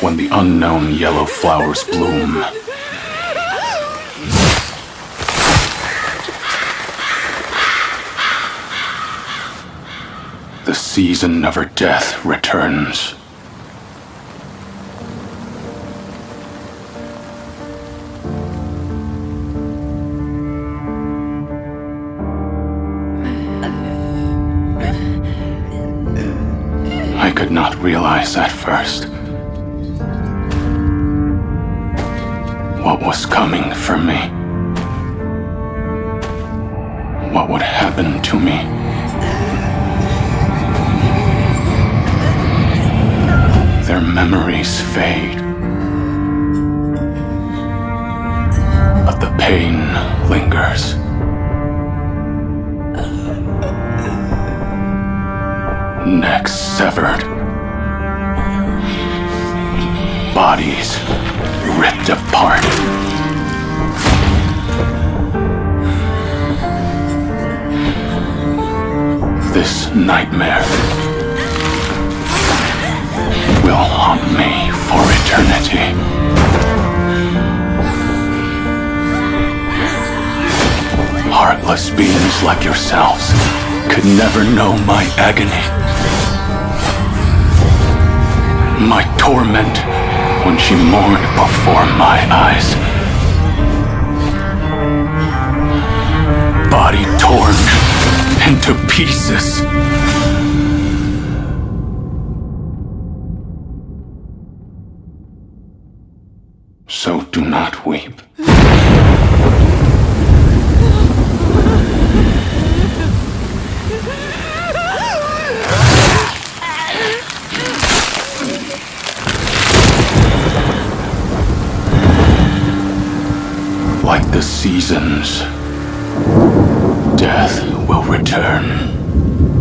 when the unknown yellow flowers bloom. The season of her death returns. I could not realize at first what was coming for me. What would happen to me. Their memories fade. But the pain lingers. Necks severed. Bodies ripped apart. This nightmare will haunt me for eternity. Heartless beings like yourselves could never know my agony. My torment when she mourned before my eyes. Body torn into pieces. So do not weep. seasons, death will return.